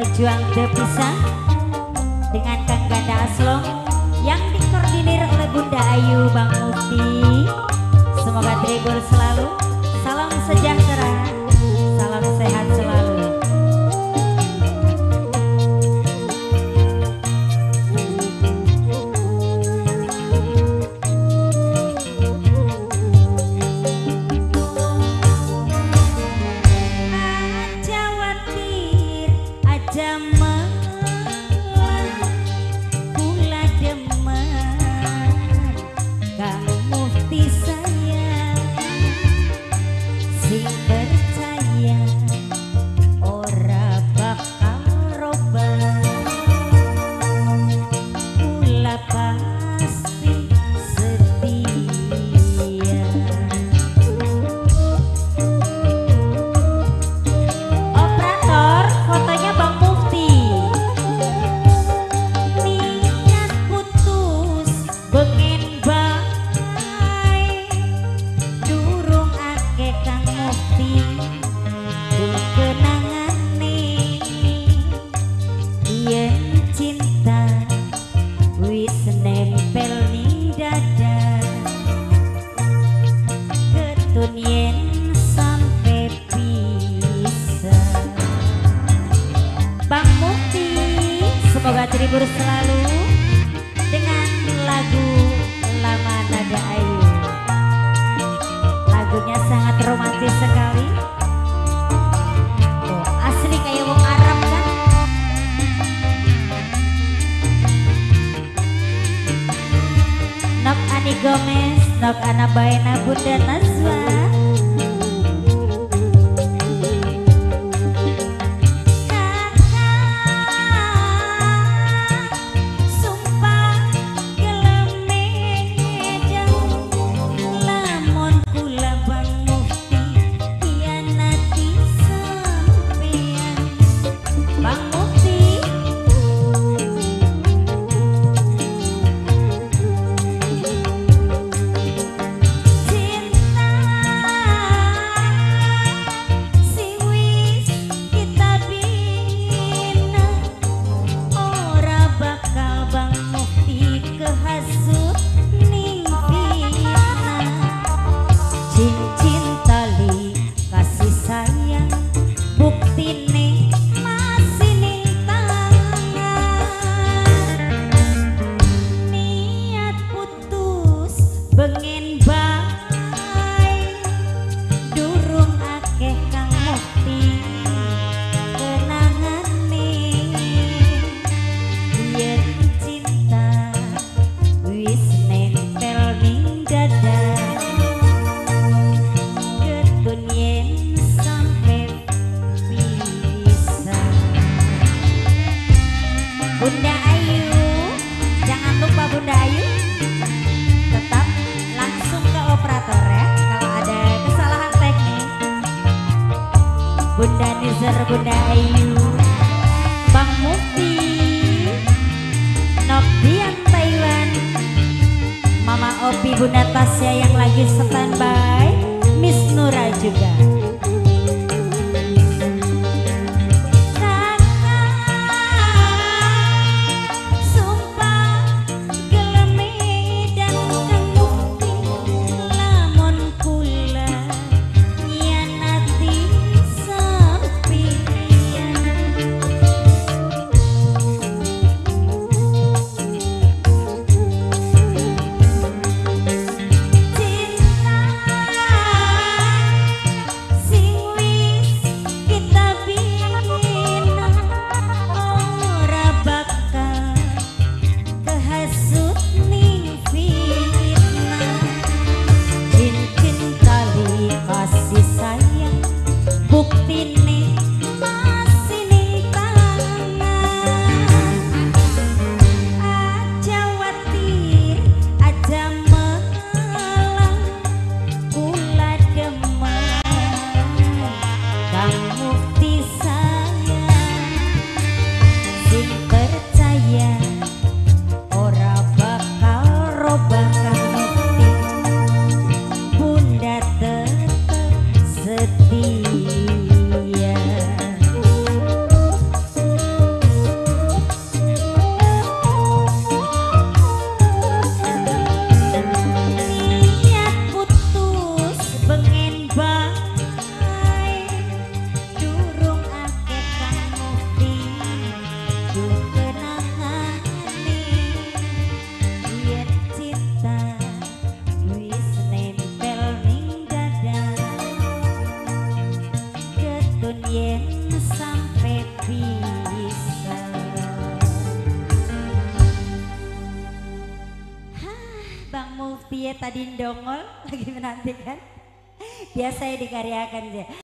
pejuang depisah dengan Kang Ganda Aslong yang dikoordinir oleh Bunda Ayu Bang Mufti. Kang Mufti sayang, sing Semoga terhibur selalu Dengan lagu Lama Nada Ayu Lagunya sangat romantis sekali. Oh, Asli kayak wong Arab kan? Nok Ani Gomez Nok Ana Baena Bunda Nazwa สิ้น Bunda Ayu Jangan lupa Bunda Ayu Tetap langsung ke operator ya Kalau ada kesalahan teknis. Bunda Nizar, Bunda Ayu Bang Mufti Nokdian Taiwan Mama Opi Bunda Tasya yang lagi standby Tadi dongol lagi menantikan. Biasa ya dikaryakan aja